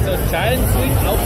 Also so Giant Swing auf